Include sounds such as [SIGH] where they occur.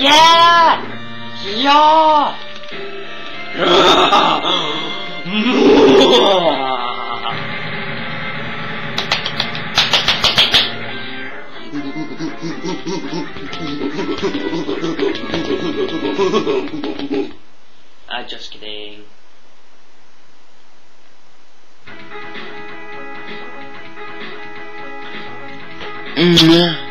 Yeah! Ja! [LAUGHS] I'm just kidding. Mm.